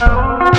Bye.